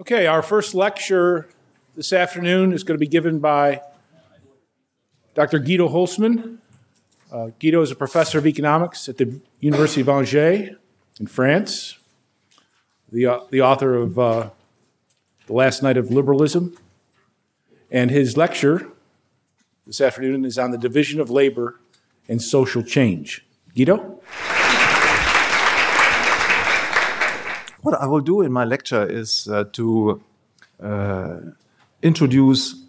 Okay, our first lecture this afternoon is going to be given by Dr. Guido Hülsmann. Uh, Guido is a professor of economics at the University of Angers in France, the, uh, the author of uh, The Last Knight of Liberalism. And his lecture this afternoon is on the division of labor and social change. Guido? What I will do in my lecture is uh, to uh, introduce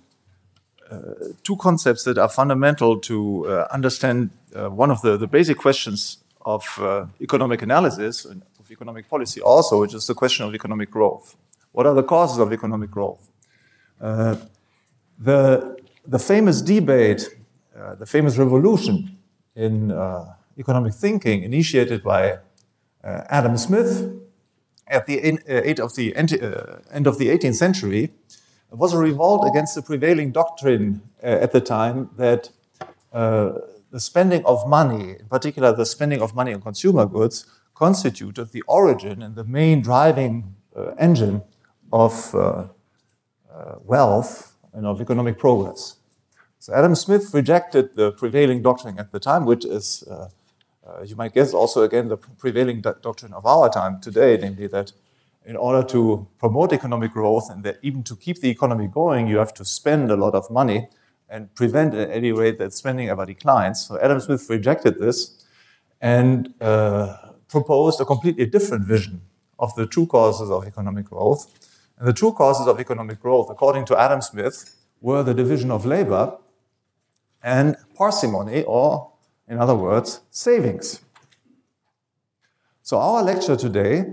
uh, two concepts that are fundamental to uh, understand uh, one of the, the basic questions of uh, economic analysis and of economic policy, also, which is the question of economic growth. What are the causes of economic growth? the, the famous debate, the famous revolution in economic thinking initiated by Adam Smith at the end, uh, of the end, uh, of the 18th century was a revolt against the prevailing doctrine uh, at the time that uh, the spending of money, in particular the spending of money on consumer goods, constituted the origin and the main driving uh, engine of uh, wealth and of economic progress. So Adam Smith rejected the prevailing doctrine at the time, which is uh, you might guess also again the prevailing do doctrine of our time today, namely that in order to promote economic growth and that even to keep the economy going, you have to spend a lot of money and prevent at any rate that spending ever declines. So Adam Smith rejected this and uh, proposed a completely different vision of the true causes of economic growth. And the true causes of economic growth, according to Adam Smith, were the division of labor and parsimony or in other words, savings. So, our lecture today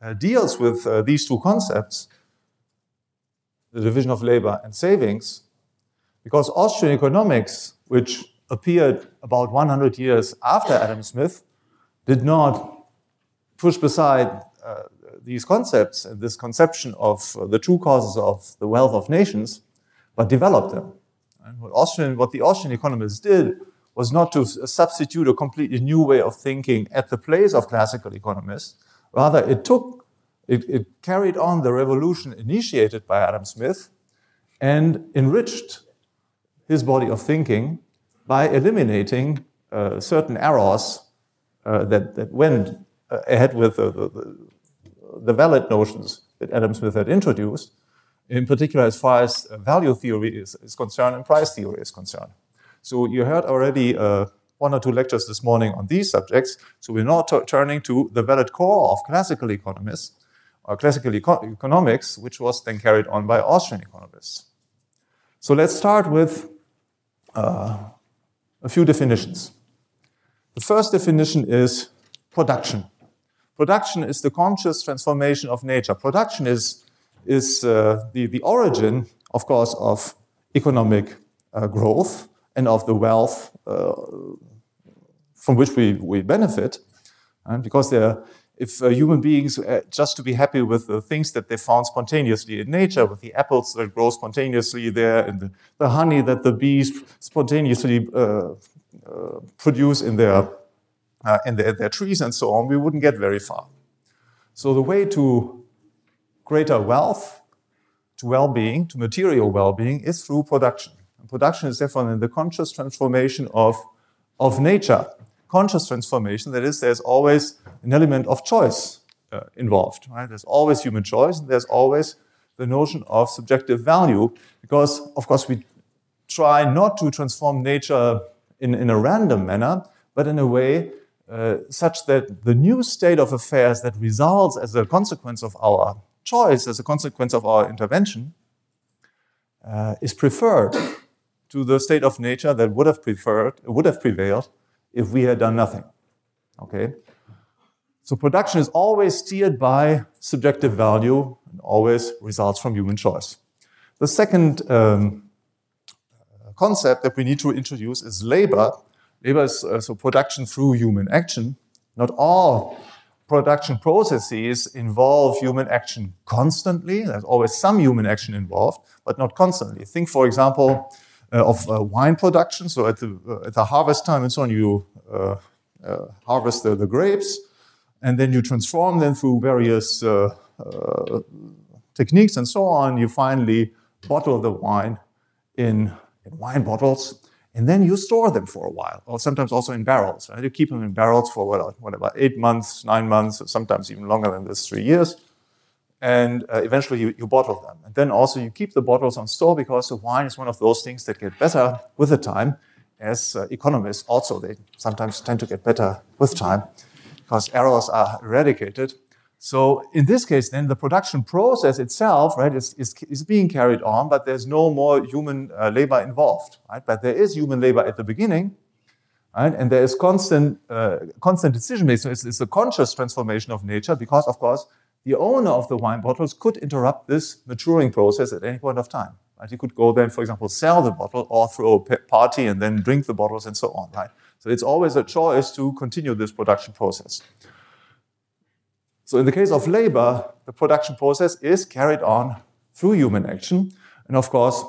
uh, deals with uh, these two concepts the division of labor and savings because Austrian economics, which appeared about 100 years after Adam Smith, did not push beside uh, these concepts and this conception of uh, the true causes of the wealth of nations, but developed them. And what, Austrian, what the Austrian economists did was not to substitute a completely new way of thinking at the place of classical economists. Rather, it took, it, it carried on the revolution initiated by Adam Smith and enriched his body of thinking by eliminating uh, certain errors uh, that, that went uh, ahead with the, the, the, valid notions that Adam Smith had introduced, in particular as far as value theory is, is concerned and price theory is concerned. So you heard already uh, one or two lectures this morning on these subjects. So we're now turning to the valid core of classical economists, or classical eco economics, which was then carried on by Austrian economists. So let's start with uh, a few definitions. The first definition is production. Production is the conscious transformation of nature. Production is, is uh, the, the origin, of course, of economic uh, growth and of the wealth uh, from which we, we benefit. And because they're, if uh, human beings uh, just to be happy with the things that they found spontaneously in nature, with the apples that grow spontaneously there, and the, the honey that the bees spontaneously uh, uh, produce in their, uh, their, their trees and so on, we wouldn't get very far. So the way to greater wealth, to well-being, to material well-being, is through production. Production is therefore in the conscious transformation of, of nature. Conscious transformation, that is, there's always an element of choice uh, involved. Right? There's always human choice, and there's always the notion of subjective value, because, of course, we try not to transform nature in, in a random manner, but in a way uh, such that the new state of affairs that results as a consequence of our choice, as a consequence of our intervention, uh, is preferred to the state of nature that would have preferred, would have prevailed if we had done nothing. Okay? So production is always steered by subjective value and always results from human choice. The second um, concept that we need to introduce is labor. Labor is uh, so production through human action. Not all production processes involve human action constantly. There's always some human action involved, but not constantly. Think, for example, Uh, of uh, wine production. So at the, uh, at the harvest time and so on, you uh, uh, harvest the, the, grapes and then you transform them through various techniques and so on, you finally bottle the wine in, in wine bottles, and then you store them for a while, or sometimes also in barrels. Right? You keep them in barrels for what, whatever, eight months, nine months, sometimes even longer than this, three years. And uh, eventually you, you bottle them. And then also you keep the bottles on store because the wine is one of those things that get better with the time. As uh, economists, also, they sometimes tend to get better with time because errors are eradicated. So in this case, then the production process itself, right, is, is, is being carried on, but there's no more human uh, labor involved, right? But there is human labor at the beginning, right? And there is constant, uh, constant decision making. So it's, it's a conscious transformation of nature because, of course, the owner of the wine bottles could interrupt this maturing process at any point of time. Right? He could go then, for example, sell the bottle or throw a party and then drink the bottles and so on, right? So it's always a choice to continue this production process. So in the case of labor, the production process is carried on through human action. And of course,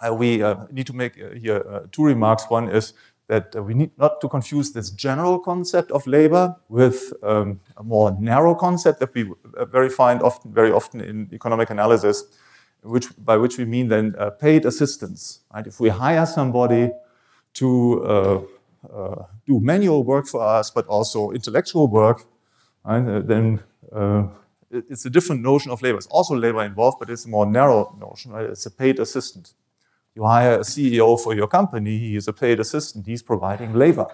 uh, we uh, need to make uh, here uh, two remarks. One is that uh, we need not to confuse this general concept of labor with um, a more narrow concept that we uh, very find often, very often in economic analysis, which, by which we mean then paid assistance. Right? If we hire somebody to do manual work for us, but also intellectual work, right, uh, then uh, it's a different notion of labor. It's also labor involved, but it's a more narrow notion. Right? It's a paid assistant. You hire a CEO for your company, he is a paid assistant. He's providing labor,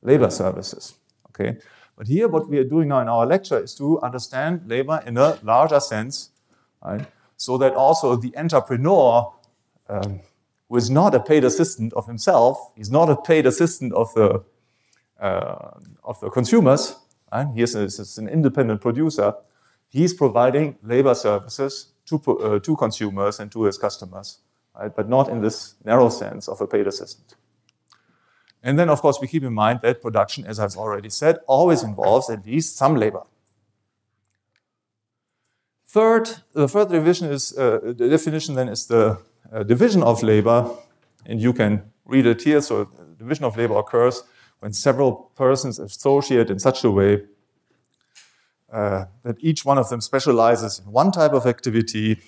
labor services. Okay. But here, what we are doing now in our lecture is to understand labor in a larger sense, right? So that also the entrepreneur, um, who is not a paid assistant of himself, he's not a paid assistant of the uh, of the consumers, Right? He is, is an independent producer. He's providing labor services to, uh, to consumers and to his customers, right? but not in this narrow sense of a paid assistant. And then, of course, we keep in mind that production, as I've already said, always involves at least some labor. Third, the third division is uh, the definition then is the uh, division of labor, and you can read it here. So, division of labor occurs when several persons associate in such a way uh, that each one of them specializes in one type of activity,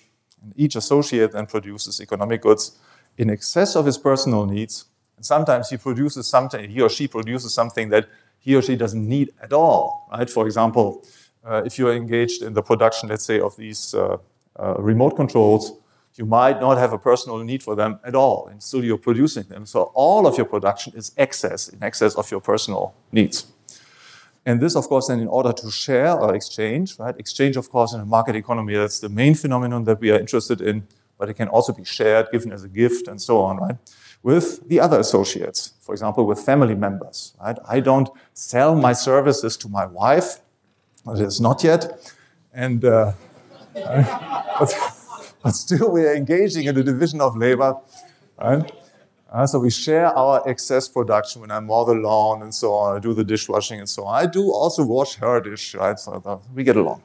each associate then produces economic goods in excess of his personal needs. And sometimes he produces something, he or she produces something that he or she doesn't need at all, right? For example, uh, if you're engaged in the production, let's say, of these uh, uh remote controls, you might not have a personal need for them at all, and still you're producing them. So all of your production is excess, in excess of your personal needs. And this, of course, then in order to share or exchange, right? Exchange, of course, in a market economy, that's the main phenomenon that we are interested in, but it can also be shared, given as a gift, and so on, right? With the other associates, for example, with family members, right? I don't sell my services to my wife, it is not yet, and uh, but, but still we are engaging in the division of labor. Right? Uh, so we share our excess production when I mow the lawn and so on, I do the dishwashing and so on. I do also wash her dish, right? So we get along.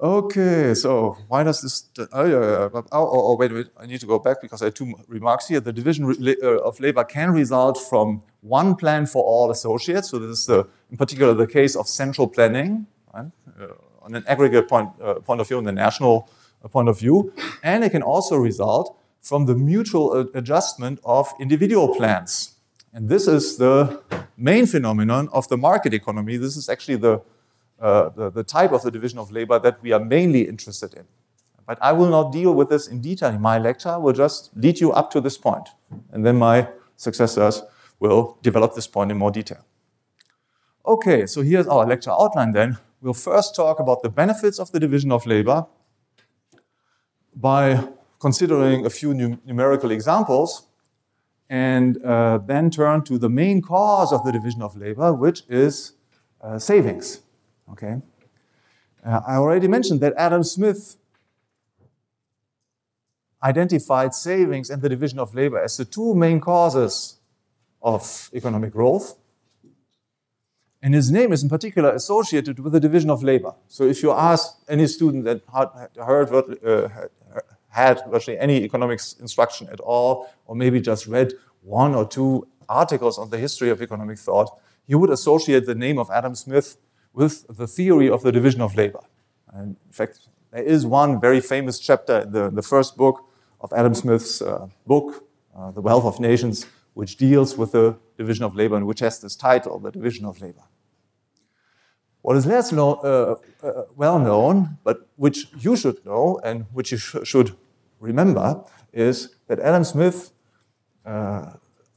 Okay, so why does this? Oh, yeah, yeah. Oh, oh, oh, wait a minute. I need to go back because I have two remarks here. The division uh, of labor can result from one plan for all associates. So this is in particular the case of central planning. Right? Uh, on an aggregate point, uh, point of view, on the national uh, point of view. And it can also result from the mutual adjustment of individual plans. And this is the main phenomenon of the market economy. This is actually the, uh, the, the, type of the division of labor that we are mainly interested in. But I will not deal with this in detail in my lecture. I will just lead you up to this point. And then my successors will develop this point in more detail. Okay, so here's our lecture outline then. We'll first talk about the benefits of the division of labor by considering a few numerical examples and uh, then turn to the main cause of the division of labor, which is uh, savings. Okay? Uh, I already mentioned that Adam Smith identified savings and the division of labor as the two main causes of economic growth. And his name is in particular associated with the division of labor. So if you ask any student that heard, uh, had virtually any economics instruction at all, or maybe just read one or two articles on the history of economic thought, you would associate the name of Adam Smith with the theory of the division of labor. And in fact, there is one very famous chapter in the, the first book of Adam Smith's uh, book, uh, The Wealth of Nations, which deals with the division of labor and which has this title, The Division of Labor. What is less uh, uh, well known, but which you should know and which you sh should remember, is that Adam Smith uh,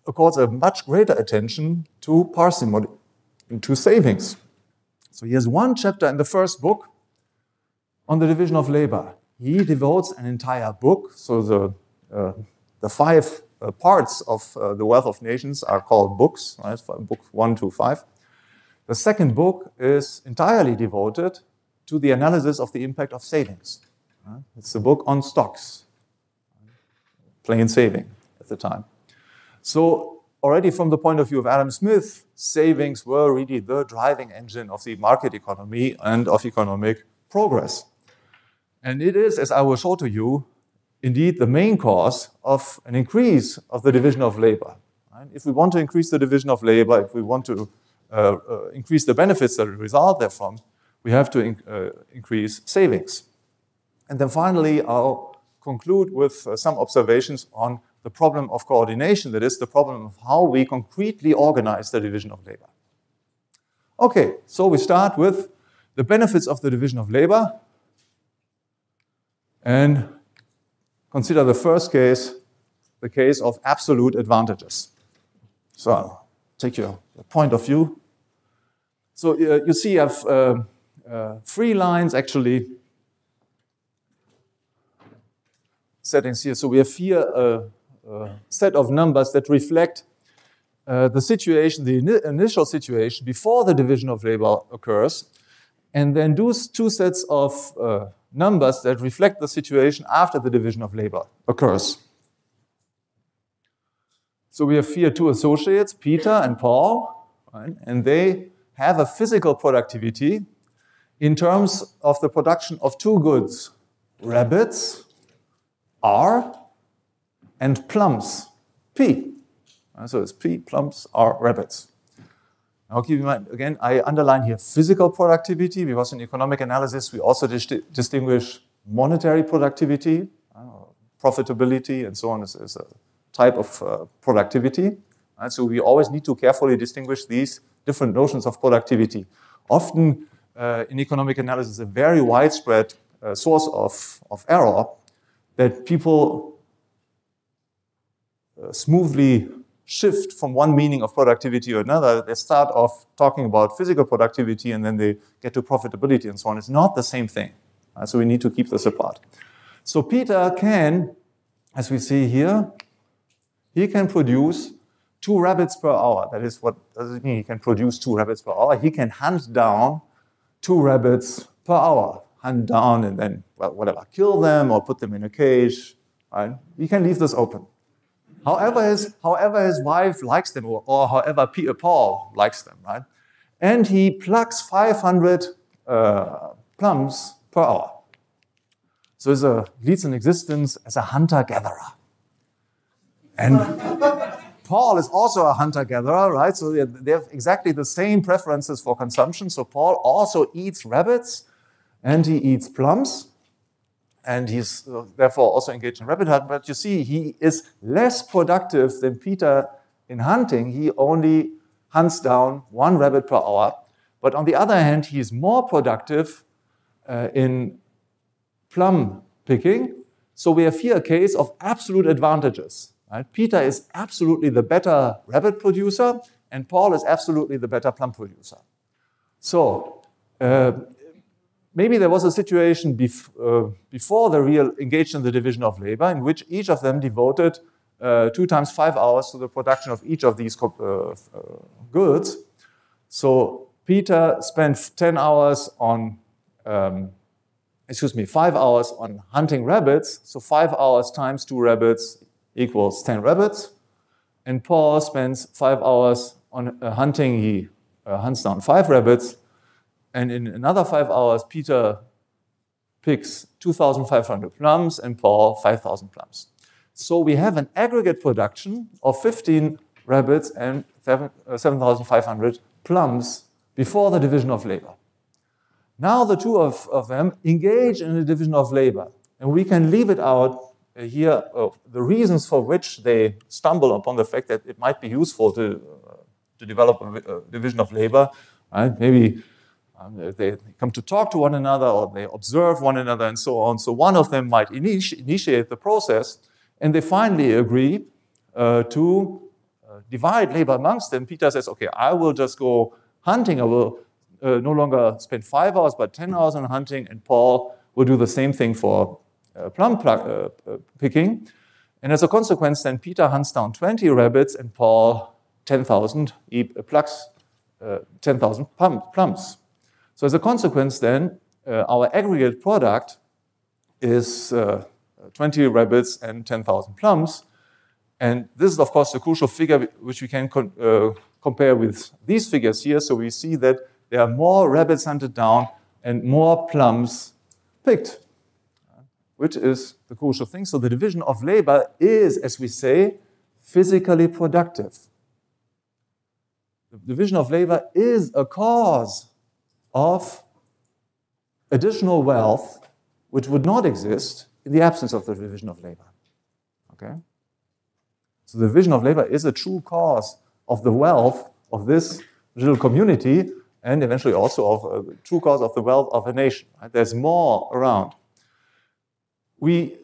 accords a much greater attention to parsimony, and to savings. So he has one chapter in the first book on the division of labor. He devotes an entire book, so the, uh, the five uh, parts of uh, the Wealth of Nations are called books, right? Book one to five. The second book is entirely devoted to the analysis of the impact of savings. It's a book on stocks, plain saving at the time. So already from the point of view of Adam Smith, savings were really the driving engine of the market economy and of economic progress. And it is, as I will show to you, indeed the main cause of an increase of the division of labor. If we want to increase the division of labor, if we want to uh, uh, increase the benefits that result therefrom, we have to in, uh, increase savings. And then finally, I'll conclude with uh, some observations on the problem of coordination, that is, the problem of how we concretely organize the division of labor. Okay, so we start with the benefits of the division of labor and consider the first case, the case of absolute advantages. So I'll take your point of view. So uh, you see I have uh, uh, three lines actually settings here. So we have here a, a set of numbers that reflect uh, the situation, the ini initial situation before the division of labor occurs, and then do two sets of uh, numbers that reflect the situation after the division of labor occurs. So we have here two associates, Peter and Paul, right? and they have a physical productivity in terms of the production of two goods, rabbits, R, and plums, P. So it's P, plums, R, rabbits. Now keep in mind, again, I underline here physical productivity because in economic analysis we also dis distinguish monetary productivity, uh, profitability, and so on is, is a type of uh, productivity. Right? So we always need to carefully distinguish these different notions of productivity. Often uh, in economic analysis, a very widespread uh, source of, of error that people uh, smoothly shift from one meaning of productivity to another. They start off talking about physical productivity and then they get to profitability and so on. It's not the same thing. Right? So we need to keep this apart. So Peter can, as we see here, he can produce two rabbits per hour. That is what does it mean? He can produce two rabbits per hour. He can hunt down two rabbits per hour. Hunt down and then, well, whatever, kill them or put them in a cage. Right? He can leave this open. However his, however his wife likes them, or, or however Peter Paul likes them, right? And he plucks 500 uh, plums per hour. So he leads an existence as a hunter-gatherer. And Paul is also a hunter-gatherer, right? So they have exactly the same preferences for consumption. So Paul also eats rabbits and he eats plums and he's uh, therefore also engaged in rabbit hunting. But you see, he is less productive than Peter in hunting. He only hunts down one rabbit per hour. But on the other hand, he is more productive uh, in plum picking. So we have here a case of absolute advantages. Right? Peter is absolutely the better rabbit producer, and Paul is absolutely the better plum producer. So uh, maybe there was a situation bef uh, before the real engagement in the division of labor in which each of them devoted uh, two times five hours to the production of each of these uh, uh, goods. So Peter spent 10 hours on, um, excuse me, five hours on hunting rabbits. So five hours times two rabbits equals 10 rabbits. And Paul spends five hours on uh, hunting. He hunts down five rabbits. And in another five hours, Peter picks 2,500 plums and Paul 5,000 plums. So we have an aggregate production of 15 rabbits and uh, 7,500 plums before the division of labor. Now the two of, of them engage in the division of labor. And we can leave it out uh, here uh, the reasons for which they stumble upon the fact that it might be useful to, uh, to develop a, a, division of labor. Right? Maybe um, they come to talk to one another or they observe one another and so on. So one of them might initi initiate the process and they finally agree uh, to uh, divide labor amongst them. Peter says, okay, I will just go hunting. I will uh, no longer spend five hours, but 10 hours on hunting. And Paul will do the same thing for uh, plum uh, uh, picking. And as a consequence, then Peter hunts down 20 rabbits and Paul 10,000. He plucks 10,000 plums. So as a consequence, then, our aggregate product is 20 rabbits and 10,000 plums. And this is, of course, the crucial figure which we can uh, compare with these figures here. So we see that there are more rabbits hunted down and more plums picked which is the crucial thing. So the division of labor is, as we say, physically productive. The division of labor is a cause of additional wealth which would not exist in the absence of the division of labor. Okay? So the division of labor is a true cause of the wealth of this little community and eventually also of a uh, true cause of the wealth of a nation. Right? There's more around we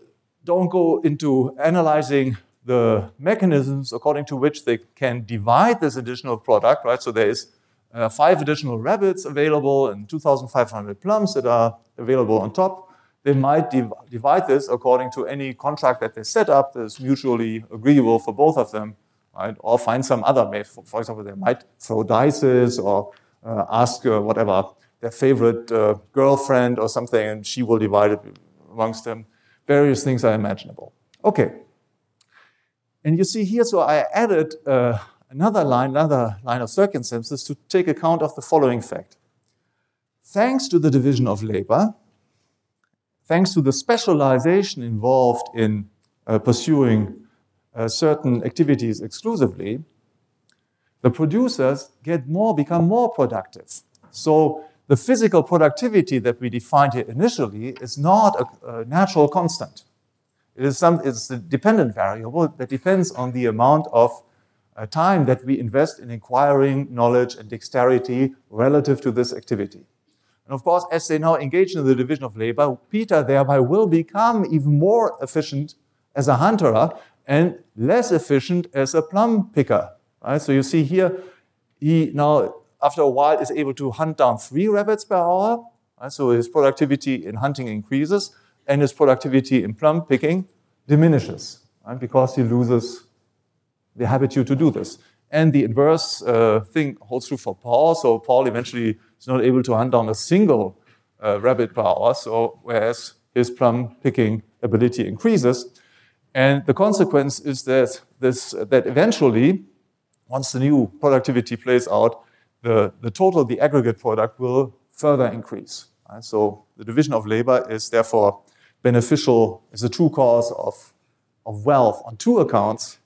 don't go into analyzing the mechanisms according to which they can divide this additional product, right? So there is uh, five additional rabbits available and 2,500 plums that are available on top. They might div divide this according to any contract that they set up that's mutually agreeable for both of them, right? Or find some other method. For example, they might throw dices or uh, ask uh, whatever their favorite uh, girlfriend or something, and she will divide it amongst them various things are imaginable. Okay. And you see here, so I added uh, another line, another line of circumstances to take account of the following fact. Thanks to the division of labor, thanks to the specialization involved in uh, pursuing uh, certain activities exclusively, the producers get more, become more productive. So the physical productivity that we defined here initially is not a, a natural constant. It is some, it's a dependent variable that depends on the amount of uh, time that we invest in acquiring knowledge and dexterity relative to this activity. And of course, as they now engage in the division of labor, Peter thereby will become even more efficient as a hunter and less efficient as a plum picker. Right? So you see here, he now after a while, is able to hunt down three rabbits per hour. Right? So his productivity in hunting increases, and his productivity in plum picking diminishes right? because he loses the habitude to do this. And the inverse uh, thing holds true for Paul. So Paul eventually is not able to hunt down a single uh, rabbit per hour. So whereas his plum picking ability increases, and the consequence is that this that eventually, once the new productivity plays out, the, the total, the aggregate product will further increase. Right? So the division of labor is therefore beneficial, is a true cause of, of wealth on two accounts.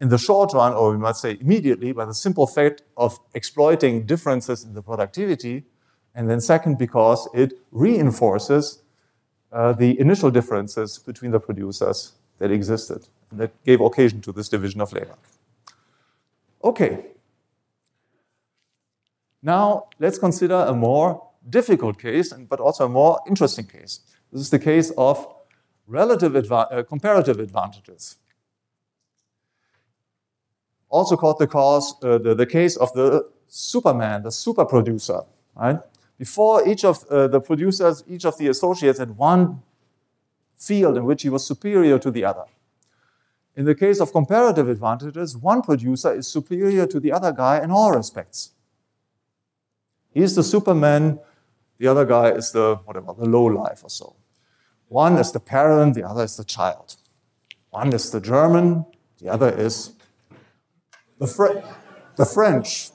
In the short run, or we might say immediately, by the simple fact of exploiting differences in the productivity. And then second, because it reinforces uh, the initial differences between the producers that existed and that gave occasion to this division of labor. Okay, now, let's consider a more difficult case, but also a more interesting case. This is the case of relative adva uh, comparative advantages. Also called the, cause, uh, the, the, case of the superman, the super producer. Right? Before each of uh, the producers, each of the associates had one field in which he was superior to the other. In the case of comparative advantages, one producer is superior to the other guy in all respects. He's the Superman, the other guy is the, whatever, the low life or so. One is the parent, the other is the child. One is the German, the other is the, the French.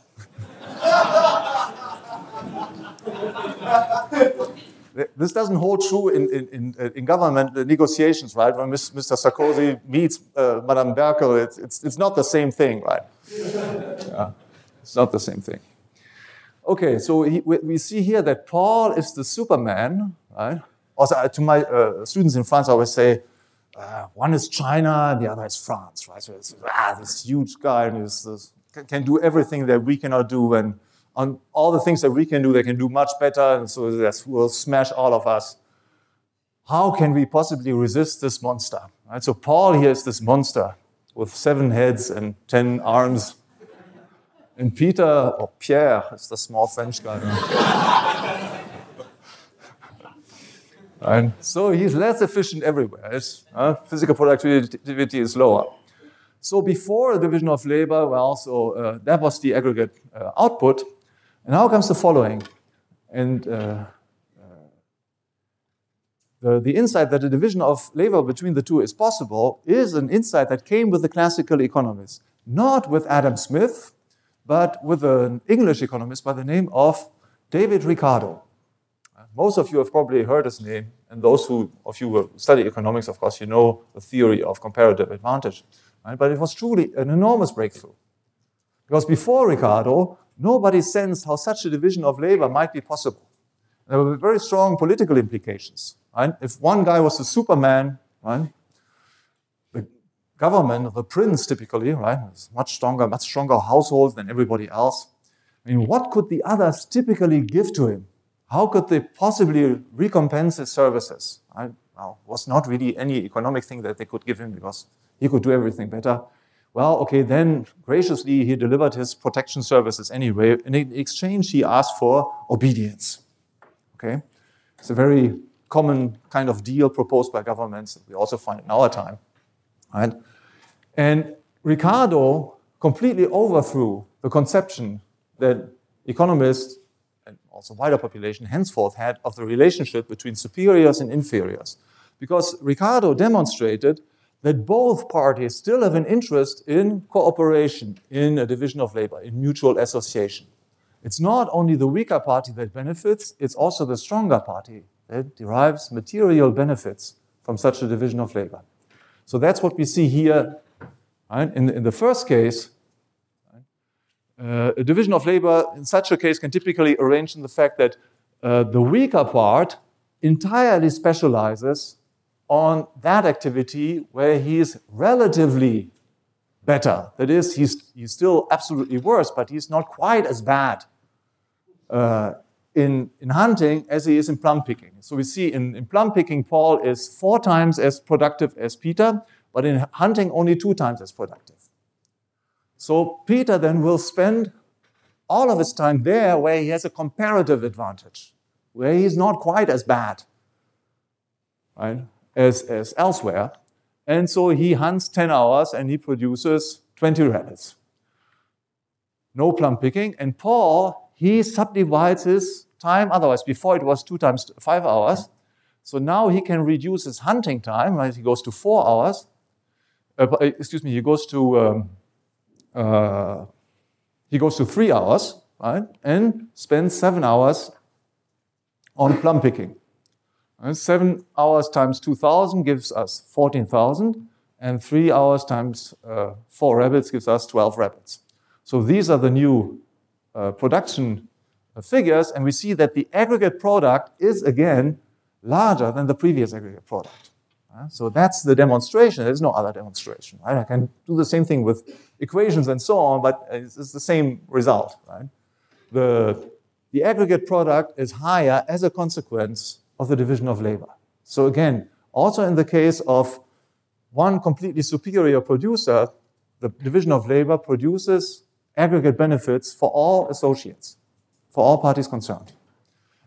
this doesn't hold true in, in, in, in government negotiations, right? When Mr. Sarkozy meets uh, Madame Merkel, it's, it's, it's not the same thing, right? Yeah, it's not the same thing. Okay, so he, we, see here that Paul is the Superman, right? Also, uh, to my uh, students in France, I always say, uh, one is China, the other is France, right? So it's ah, this huge guy and this, this, can do everything that we cannot do, and on all the things that we can do, they can do much better, and so that will smash all of us. How can we possibly resist this monster? Right? So Paul here is this monster with seven heads and ten arms. And Peter, or Pierre, is the small French guy. and so he's less efficient everywhere. Uh, physical productivity is lower. So before the division of labor, well, so uh, that was the aggregate uh, output. And now comes the following. And uh, the, the insight that a division of labor between the two is possible is an insight that came with the classical economists, not with Adam Smith, but with an English economist by the name of David Ricardo. Most of you have probably heard his name, and those who, of you who study economics, of course, you know the theory of comparative advantage. Right? But it was truly an enormous breakthrough. Because before Ricardo, nobody sensed how such a division of labor might be possible. There were very strong political implications. Right? If one guy was the Superman, right, government, the prince typically, right, is much stronger, much stronger household than everybody else. I mean, what could the others typically give to him? How could they possibly recompense his services? Right? Well, was not really any economic thing that they could give him because he could do everything better. Well, okay, then graciously he delivered his protection services anyway. And in exchange, he asked for obedience. Okay, it's a very common kind of deal proposed by governments that we also find in our time. Right? And Ricardo completely overthrew the conception that economists and also wider population henceforth had of the relationship between superiors and inferiors. Because Ricardo demonstrated that both parties still have an interest in cooperation, in a division of labor, in mutual association. It's not only the weaker party that benefits, it's also the stronger party that derives material benefits from such a division of labor. So that's what we see here. Right? In, in the first case, uh, a division of labor in such a case can typically arrange in the fact that uh, the weaker part entirely specializes on that activity where he is relatively better. That is, he's, he's still absolutely worse, but he's not quite as bad uh, in, in hunting as he is in plum picking. So we see in, in plum picking, Paul is four times as productive as Peter, but in hunting, only two times as productive. So Peter then will spend all of his time there where he has a comparative advantage, where he's not quite as bad. Right? as, as elsewhere. And so he hunts 10 hours and he produces 20 rabbits. No plum picking. And Paul, he subdivides his time. Otherwise, before it was two times five hours. So now he can reduce his hunting time. Right? He goes to four hours. Uh, uh excuse me, he goes to um, uh, he goes to three hours, right? And spends seven hours on plum picking. And seven hours times 2,000 gives us 14,000, and three hours times uh, four rabbits gives us 12 rabbits. So these are the new uh, production figures, and we see that the aggregate product is again larger than the previous aggregate product. So that's the demonstration. There's no other demonstration. Right? I can do the same thing with equations and so on, but it's the same result. Right? The, the aggregate product is higher as a consequence of the division of labor. So again, also in the case of one completely superior producer, the division of labor produces aggregate benefits for all associates, for all parties concerned.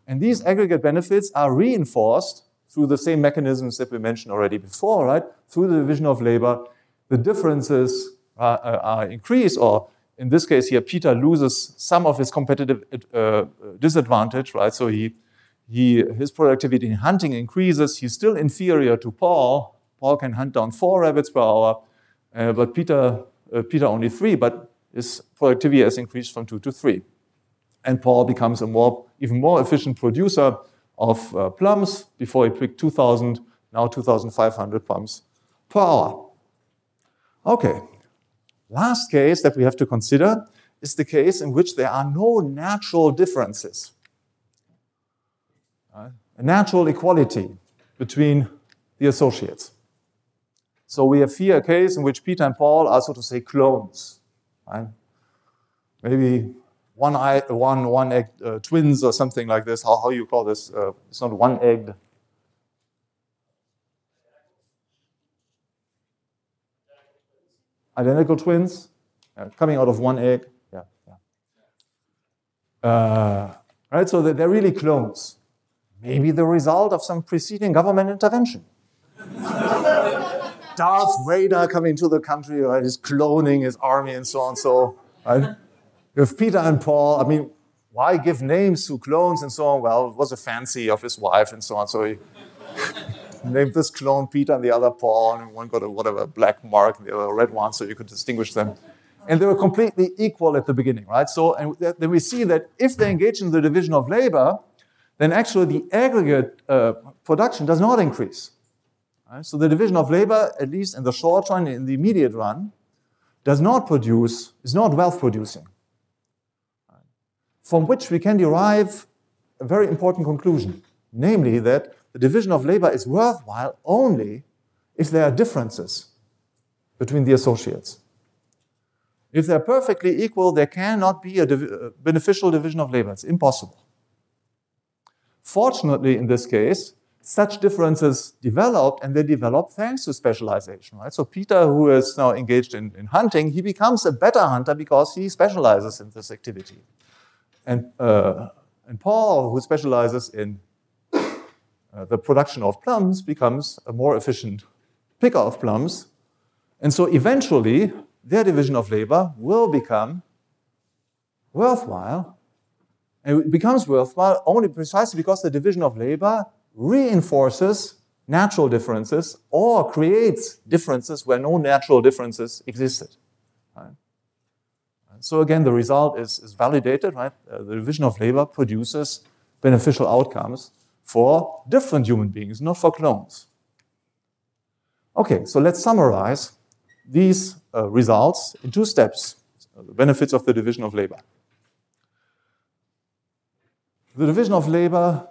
And these aggregate benefits are reinforced through the same mechanisms that we mentioned already before, right? Through the division of labor, the differences are, are increased, or in this case here, Peter loses some of his competitive uh, disadvantage, right? So he he, his productivity in hunting increases. He's still inferior to Paul. Paul can hunt down four rabbits per hour, uh, but Peter, uh, Peter only three, but his productivity has increased from two to three. And Paul becomes a more, even more efficient producer of uh, plums. Before he picked 2,000, now 2,500 plums per hour. Okay. Last case that we have to consider is the case in which there are no natural differences, right? a natural equality between the associates. So we have here a case in which Peter and Paul are, so to say, clones. Right? Maybe one, eye, one, one egg uh, twins or something like this. How, how you call this? Uh, it's not one egg. Identical twins uh, coming out of one egg. Yeah, yeah. Uh, right, so they're really clones. Maybe the result of some preceding government intervention. Darth Vader coming to the country, right? He's cloning his army and so on. So, right? With Peter and Paul, I mean, why give names to clones and so on? Well, it was a fancy of his wife and so on. So he named this clone Peter and the other Paul, and one got a whatever black mark and the other red one, so you could distinguish them. And they were completely equal at the beginning, right? So, and then we see that if they engage in the division of labor, then actually the aggregate uh, production does not increase. Right? So the division of labor, at least in the short run, in the immediate run, does not produce, is not wealth producing from which we can derive a very important conclusion, namely that the division of labor is worthwhile only if there are differences between the associates. If they're perfectly equal, there cannot be a div uh, beneficial division of labor. It's impossible. Fortunately, in this case, such differences developed, and they develop thanks to specialization, right? So Peter, who is now engaged in, in hunting, he becomes a better hunter because he specializes in this activity. And, uh, and Paul, who specializes in uh, the production of plums, becomes a more efficient picker of plums. And so eventually, their division of labor will become worthwhile. And it becomes worthwhile only precisely because the division of labor reinforces natural differences or creates differences where no natural differences existed. So again, the result is, is validated, right? Uh, the division of labor produces beneficial outcomes for different human beings, not for clones. Okay, so let's summarize these uh, results in two steps, uh, the benefits of the division of labor. The division of labor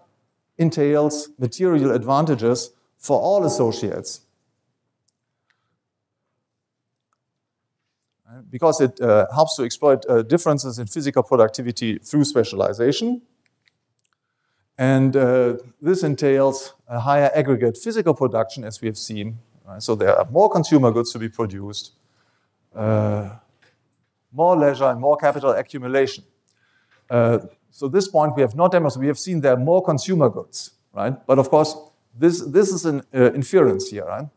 entails material advantages for all associates because it uh, helps to exploit uh, differences in physical productivity through specialization. And uh, this entails a higher aggregate physical production, as we have seen. Right? So there are more consumer goods to be produced, uh, more leisure, and more capital accumulation. Uh, so this point we have not demonstrated. We have seen there are more consumer goods, right? But of course, this, this is an uh, inference here, right?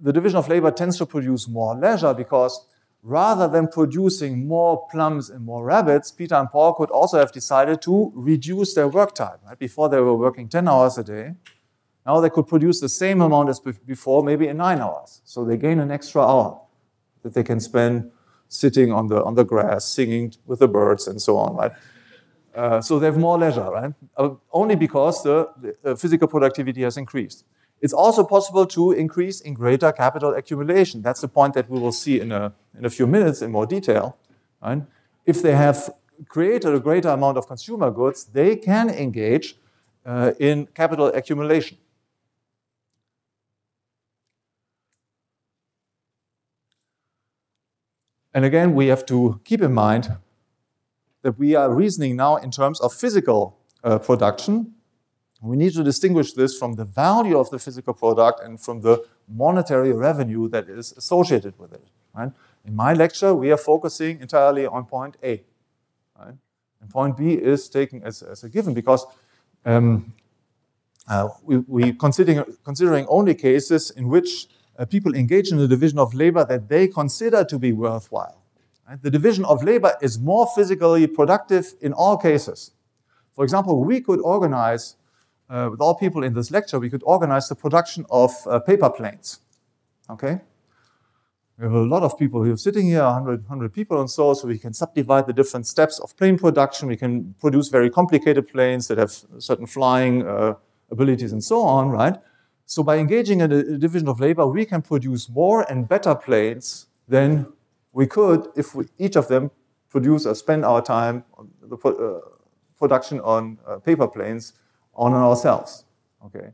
The division of labor tends to produce more leisure because rather than producing more plums and more rabbits, Peter and Paul could also have decided to reduce their work time. Right? Before they were working 10 hours a day. Now they could produce the same amount as before, maybe in nine hours. So they gain an extra hour that they can spend sitting on the, on the grass, singing with the birds, and so on, right? Uh, so they have more leisure, right? Uh, only because the, the physical productivity has increased. It's also possible to increase in greater capital accumulation. That's the point that we will see in a, in a few minutes in more detail. Right? If they have created a greater amount of consumer goods, they can engage uh, in capital accumulation. And again, we have to keep in mind that we are reasoning now in terms of physical uh, production we need to distinguish this from the value of the physical product and from the monetary revenue that is associated with it. Right? In my lecture, we are focusing entirely on point A. Right? And point B is taken as, as a given because um, uh, we, we considering, considering only cases in which uh, people engage in the division of labor that they consider to be worthwhile. Right? The division of labor is more physically productive in all cases. For example, we could organize uh, with all people in this lecture, we could organize the production of uh, paper planes. Okay? We have a lot of people who are sitting here, 100, 100 people and so, so we can subdivide the different steps of plane production. We can produce very complicated planes that have certain flying uh, abilities and so on, right? So by engaging in a division of labor, we can produce more and better planes than we could, if we, each of them produce or spend our time on the uh, production on uh, paper planes on ourselves. Okay.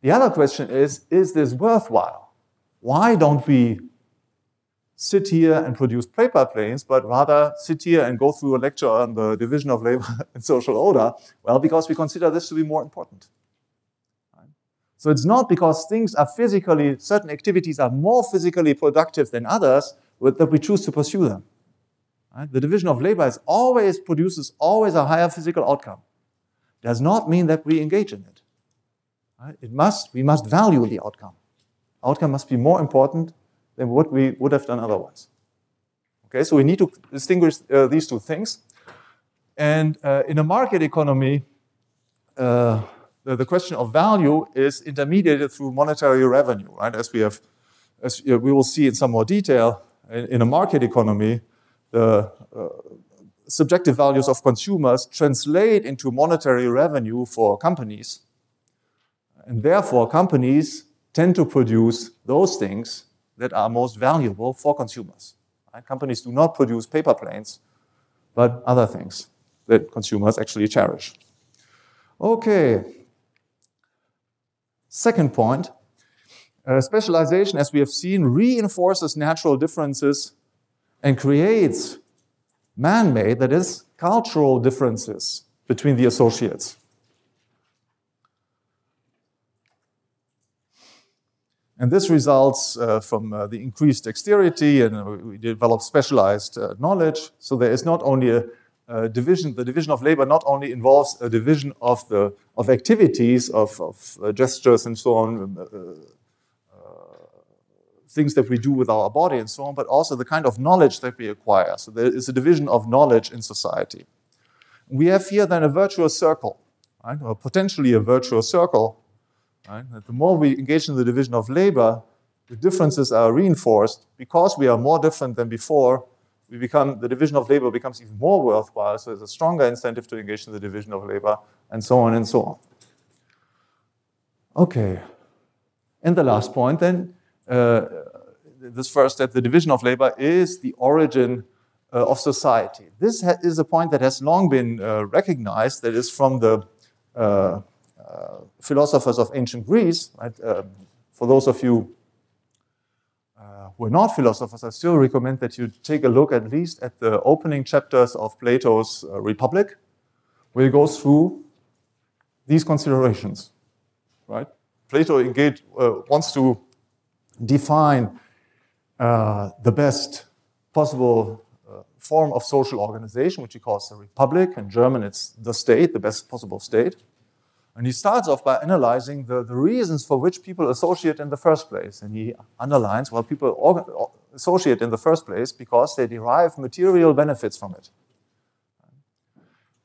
The other question is, is this worthwhile? Why don't we sit here and produce paper planes, but rather sit here and go through a lecture on the division of labor and social order? Well, because we consider this to be more important. So it's not because things are physically, certain activities are more physically productive than others that we choose to pursue them. Right? The division of labor is always produces always a higher physical outcome. Does not mean that we engage in it. It must, we must value the outcome. Outcome must be more important than what we would have done otherwise. Okay, so we need to distinguish uh, these two things. And uh, in a market economy, uh, the, the question of value is intermediated through monetary revenue, right? As we have, as we will see in some more detail, in, in a market economy, the uh, subjective values of consumers translate into monetary revenue for companies. And therefore, companies tend to produce those things that are most valuable for consumers. Right? Companies do not produce paper planes, but other things that consumers actually cherish. Okay, Second point, uh, specialization, as we have seen, reinforces natural differences and creates man made, that is, cultural differences between the associates. And this results uh, from uh, the increased dexterity, and we develop specialized uh, knowledge. So there is not only a uh, division, the division of labor not only involves a division of the of activities, of, of uh, gestures and so on, uh, uh, things that we do with our body and so on, but also the kind of knowledge that we acquire. So there is a division of knowledge in society. We have here then a virtuous circle, right? or potentially a virtuous circle. Right? The more we engage in the division of labor, the differences are reinforced because we are more different than before we become, the division of labor becomes even more worthwhile, so there's a stronger incentive to engage in the division of labor, and so on and so on. Okay. And the last point then, this first step, the division of labor is the origin uh, of society. This is a point that has long been uh, recognized, that is from the uh, uh, philosophers of ancient Greece. Right? Um, for those of you who are not philosophers, I still recommend that you take a look at least at the opening chapters of Plato's uh, Republic, where he goes through these considerations, right? Plato engage, uh, wants to define uh, the best possible uh, form of social organization, which he calls the republic. In German, it's the state, the best possible state. And he starts off by analyzing the, the reasons for which people associate in the first place. And he underlines, well, people associate in the first place because they derive material benefits from it.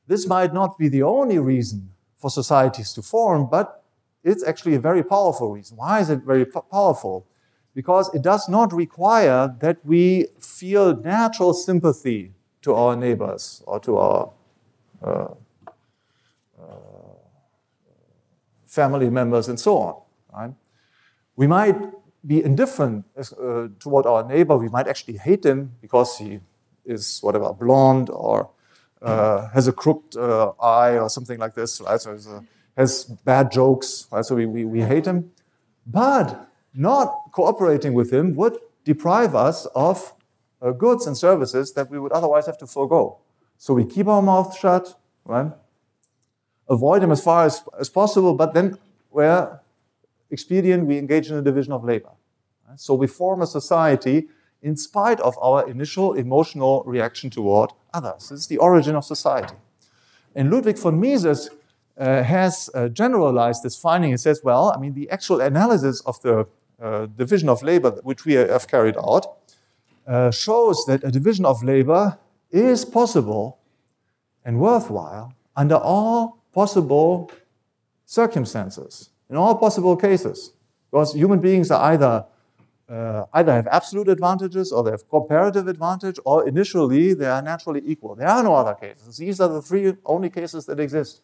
This might not be the only reason for societies to form, but it's actually a very powerful reason. Why is it very powerful? Because it does not require that we feel natural sympathy to our neighbors or to our uh, family members, and so on. Right? We might be indifferent uh, toward our neighbor. We might actually hate him because he is whatever blonde or uh, has a crooked uh, eye or something like this. Right? So has bad jokes. Right? So we, we, we hate him. But not cooperating with him would deprive us of uh, goods and services that we would otherwise have to forego. So we keep our mouth shut, right? avoid him as far as, as possible, but then where expedient, we engage in a division of labor. So we form a society in spite of our initial emotional reaction toward others. This is the origin of society. And Ludwig von Mises uh, has uh, generalized this finding. He says, well, I mean, the actual analysis of the uh, division of labor which we have carried out uh, shows that a division of labor is possible and worthwhile under all possible circumstances, in all possible cases. Because human beings are either uh, either have absolute advantages or they have comparative advantage, or initially they are naturally equal. There are no other cases. These are the three only cases that exist.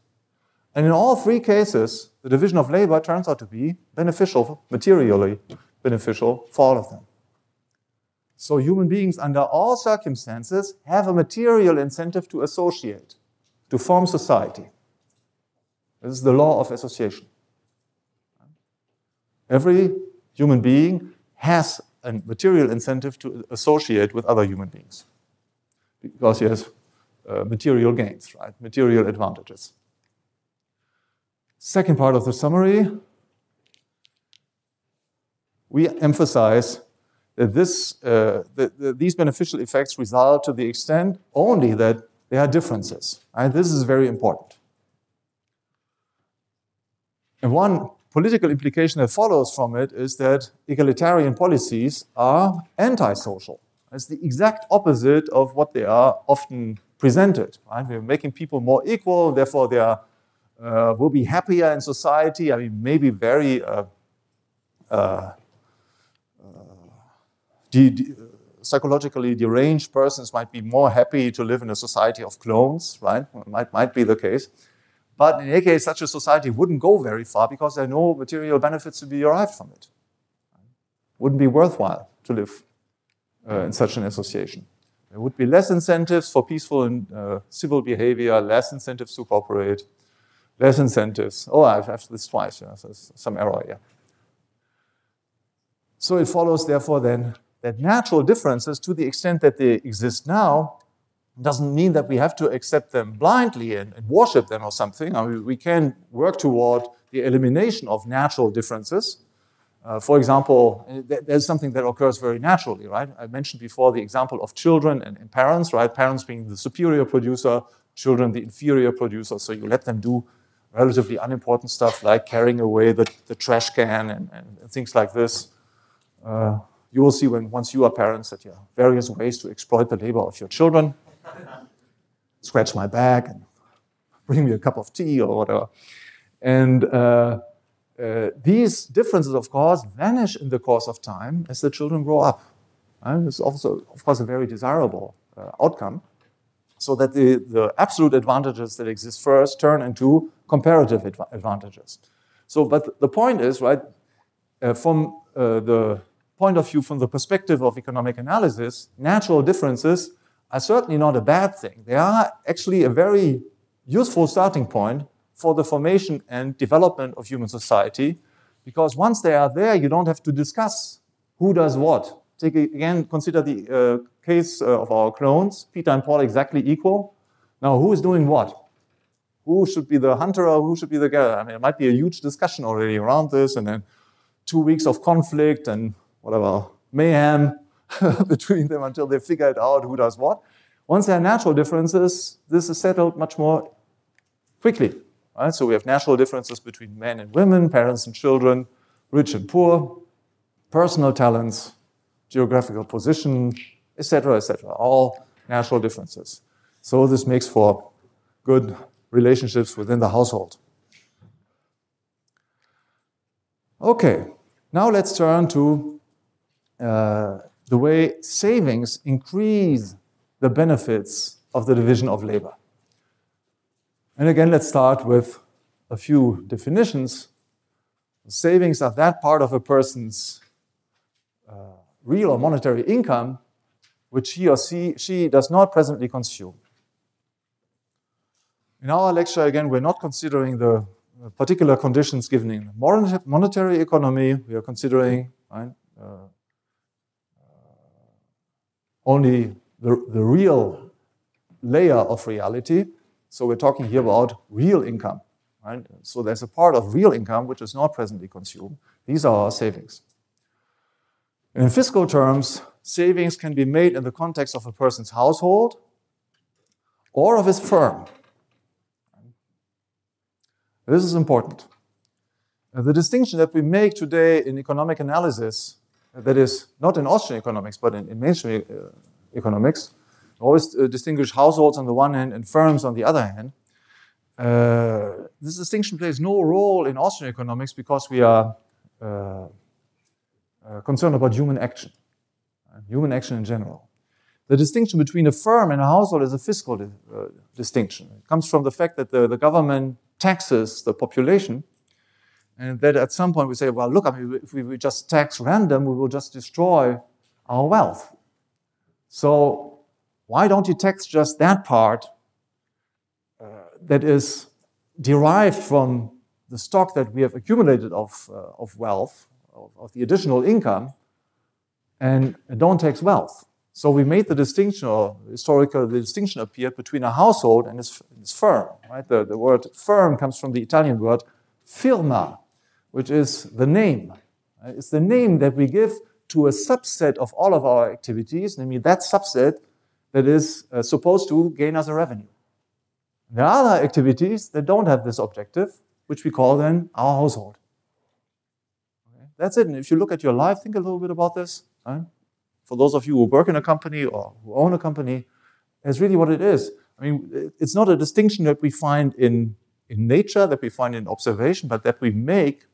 And in all three cases, the division of labor turns out to be beneficial, materially beneficial for all of them. So human beings, under all circumstances, have a material incentive to associate, to form society. This is the law of association. Every human being has a material incentive to associate with other human beings because he has uh, material gains, right? Material advantages. Second part of the summary, we emphasize that this, uh, that these beneficial effects result to the extent only that there are differences. Right? This is very important. And one political implication that follows from it is that egalitarian policies are antisocial. It's the exact opposite of what they are often presented. Right? We're making people more equal, therefore they are, uh, will be happier in society. I mean, maybe very uh, uh, de de psychologically deranged persons might be more happy to live in a society of clones, right? Might, might be the case. But in any case, such a society wouldn't go very far because there are no material benefits to be derived from it. Wouldn't be worthwhile to live uh, in such an association. There would be less incentives for peaceful and uh, civil behavior, less incentives to cooperate, less incentives. Oh, I've asked this twice. Yeah, so some error here. So it follows, therefore, then that natural differences, to the extent that they exist now, doesn't mean that we have to accept them blindly and, and worship them or something. I mean, we can work toward the elimination of natural differences. Uh, for example, there's something that occurs very naturally, right? I mentioned before the example of children and, and, parents, right? Parents being the superior producer, children the inferior producer. So you let them do relatively unimportant stuff like carrying away the, the trash can and, and, things like this. Uh, you will see when once you are parents that you have various ways to exploit the labor of your children. Scratch my back and bring me a cup of tea or whatever. And uh, uh, these differences, of course, vanish in the course of time as the children grow up. And it's also, of course, a very desirable uh, outcome, so that the, the absolute advantages that exist first turn into comparative adv advantages. So, but the point is, right, uh, from uh, the point of view, from the perspective of economic analysis, natural differences are certainly not a bad thing. They are actually a very useful starting point for the formation and development of human society, because once they are there, you don't have to discuss who does what. Take again, consider the uh, case uh, of our clones, Peter and Paul exactly equal. Now, who is doing what? Who should be the hunter or who should be the gatherer? I mean, it might be a huge discussion already around this, and then two weeks of conflict and whatever, mayhem between them until they figure it out who does what. Once there are natural differences, this is settled much more quickly. Right? So we have natural differences between men and women, parents and children, rich and poor, personal talents, geographical position, etc., etc. All natural differences. So this makes for good relationships within the household. Okay, now let's turn to uh, the way savings increase the benefits of the division of labor. And again, let's start with a few definitions. Savings are that part of a person's uh, real or monetary income which he or she, she does not presently consume. In our lecture, again, we're not considering the particular conditions given in the monetary economy. We are considering right, uh, only the, the real layer of reality. So we're talking here about real income. Right? So there's a part of real income which is not presently consumed. These are our savings. In fiscal terms, savings can be made in the context of a person's household or of his firm. This is important. The distinction that we make today in economic analysis that is not in Austrian economics, but in, in mainstream uh, economics, always uh, distinguish households on the one hand and firms on the other hand. Uh, this distinction plays no role in Austrian economics because we are uh, uh, concerned about human action, uh, human action in general. The distinction between a firm and a household is a fiscal di distinction. It comes from the fact that the, the government taxes the population and that at some point we say, well, look, I mean, if we just tax random, we will just destroy our wealth. So why don't you tax just that part uh, that is derived from the stock that we have accumulated of, uh, of wealth, of, of, the additional income, and, don't tax wealth? So we made the distinction, or historical the distinction appeared between a household and its, its firm. Right? The, the word firm comes from the Italian word firma, which is the name. It's the name that we give to a subset of all of our activities, namely that subset that is uh, supposed to gain us a revenue. There are other activities that don't have this objective, which we call then our household. That's it. And if you look at your life, think a little bit about this. Right? for those of you who work in a company or who own a company, is really what it is. I mean, it's not a distinction that we find in, in nature, that we find in observation, but that we make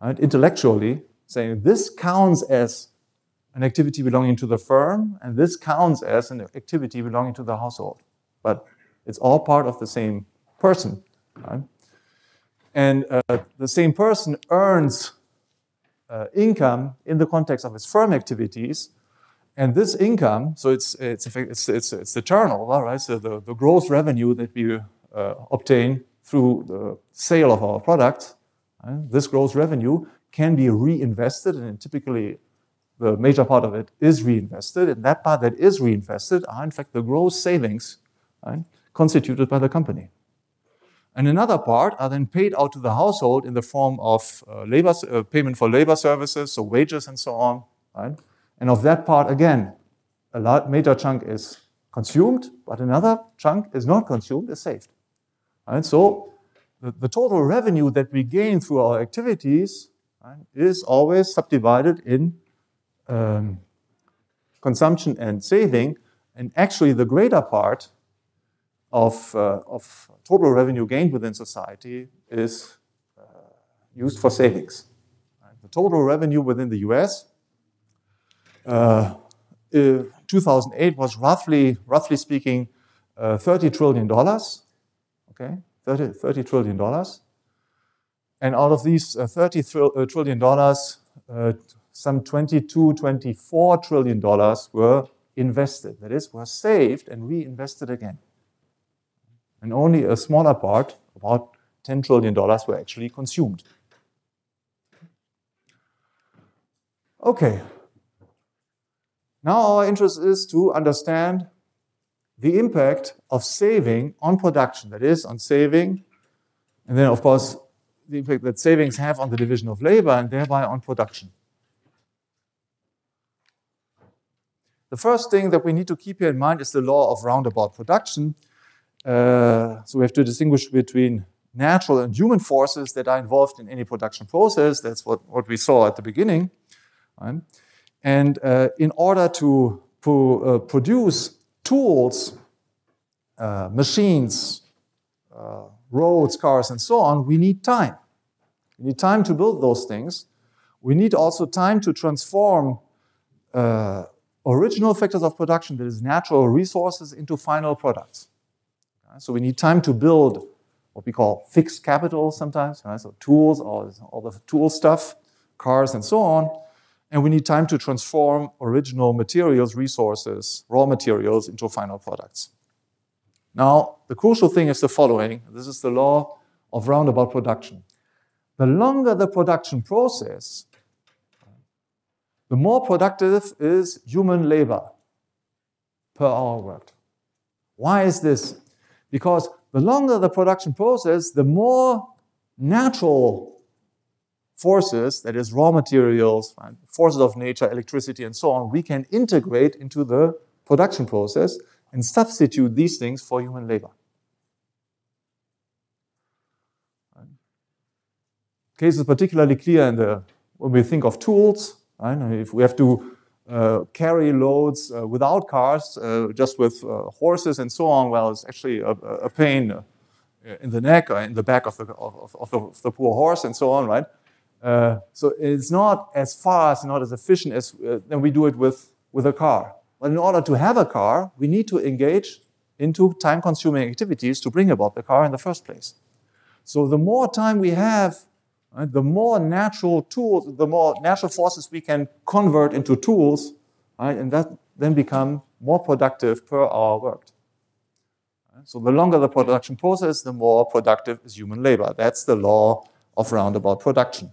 right, intellectually, saying this counts as an activity belonging to the firm, and this counts as an activity belonging to the household. But it's all part of the same person. Right? And uh, the same person earns uh, income in the context of its firm activities and this income, so it's, it's, it's, it's, it's the turnover, right? So the, the gross revenue that we uh, obtain through the sale of our product, right? this gross revenue can be reinvested, and typically the major part of it is reinvested. And that part that is reinvested are, in fact, the gross savings right? constituted by the company. And another part are then paid out to the household in the form of uh, labor, uh, payment for labor services, so wages and so on. Right? And of that part, again, a large, major chunk is consumed, but another chunk is not consumed, is saved. Right? So the, the, total revenue that we gain through our activities right, is always subdivided in um, consumption and saving. And actually, the greater part of, uh, of total revenue gained within society is uh, used for savings. Right? The total revenue within the US uh, 2008 was roughly, roughly speaking, uh, 30 trillion dollars. Okay, 30, 30 trillion dollars. And out of these uh, 30 uh, trillion dollars, uh, some 22, 24 trillion dollars were invested. That is, were saved and reinvested again. And only a smaller part, about 10 trillion dollars, were actually consumed. Okay, now our interest is to understand the impact of saving on production, that is, on saving, and then, of course, the impact that savings have on the division of labor and thereby on production. The first thing that we need to keep here in mind is the law of roundabout production. Uh, so we have to distinguish between natural and human forces that are involved in any production process. That's what, what we saw at the beginning. Right? And uh, in order to pro uh, produce tools, uh, machines, uh, roads, cars, and so on, we need time. We need time to build those things. We need also time to transform original factors of production, that is, natural resources, into final products. So we need time to build what we call fixed capital sometimes, right? so tools, all, all the tool stuff, cars, and so on and we need time to transform original materials, resources, raw materials into final products. Now, the crucial thing is the following. This is the law of roundabout production. The longer the production process, the more productive is human labor per hour worked. Why is this? Because the longer the production process, the more natural forces, that is raw materials, forces of nature, electricity, and so on, we can integrate into the production process and substitute these things for human labor. Case is particularly clear in the, when we think of tools. Right? If we have to carry loads uh, without cars, uh, just with uh, horses and so on, well, it's actually a, a pain uh, in the neck or in the back of the, of, of, the, of the poor horse and so on, right? Uh, so it's not as fast, not as efficient as uh, than we do it with, with a car. But in order to have a car, we need to engage into time-consuming activities to bring about the car in the first place. So the more time we have, right, the more natural tools, the more natural forces we can convert into tools, right, and that then become more productive per hour worked. Uh, so the longer the production process, the more productive is human labor. That's the law of roundabout production.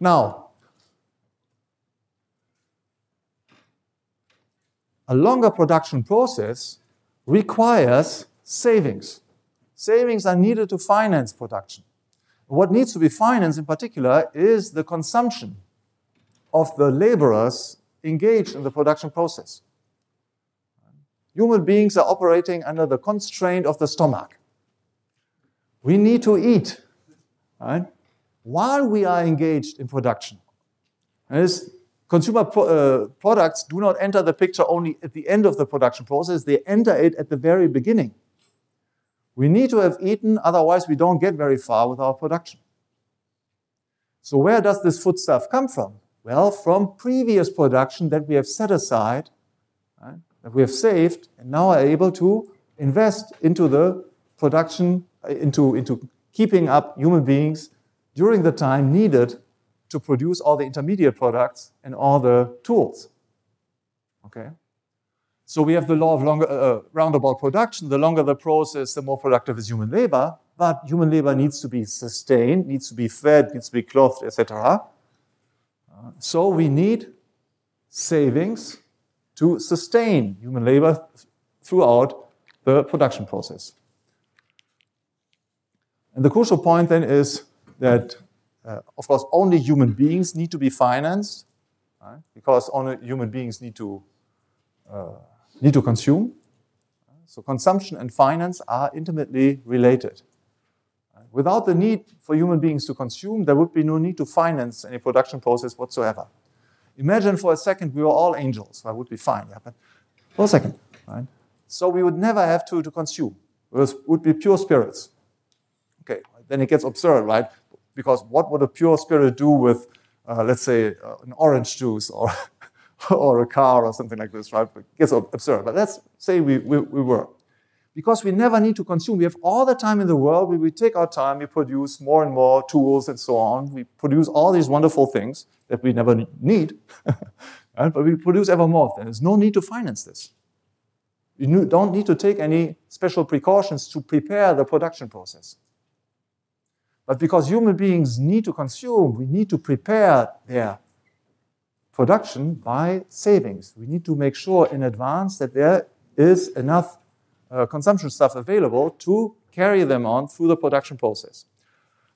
Now, a longer production process requires savings. Savings are needed to finance production. What needs to be financed in particular is the consumption of the laborers engaged in the production process. Human beings are operating under the constraint of the stomach. We need to eat right, while we are engaged in production. Consumer pro uh, products do not enter the picture only at the end of the production process, they enter it at the very beginning. We need to have eaten, otherwise, we don't get very far with our production. So, where does this foodstuff come from? Well, from previous production that we have set aside, right, that we have saved, and now are able to invest into the production, uh, into, into keeping up human beings during the time needed to produce all the intermediate products and all the tools. Okay? So we have the law of longer, uh, roundabout production. The longer the process, the more productive is human labor. But human labor needs to be sustained, needs to be fed, needs to be clothed, etc. Uh, so we need savings to sustain human labor throughout the production process. And the crucial point then is that, uh, of course, only human beings need to be financed, right? because only human beings need to uh, need to consume. So consumption and finance are intimately related. Without the need for human beings to consume, there would be no need to finance any production process whatsoever. Imagine for a second we were all angels. That would be fine, yeah, but for a second. Right? So we would never have to, to consume. It would be pure spirits. Okay, then it gets absurd, right? Because what would a pure spirit do with, uh, let's say, uh, an orange juice or or a car or something like this, right? It gets absurd. But let's say we, we, we were. Because we never need to consume. We have all the time in the world. We, we take our time, we produce more and more tools and so on. We produce all these wonderful things that we never need, right? but we produce ever more of them. There's no need to finance this. You don't need to take any special precautions to prepare the production process. But because human beings need to consume, we need to prepare their production by savings. We need to make sure in advance that there is enough uh, consumption stuff available to carry them on through the production process.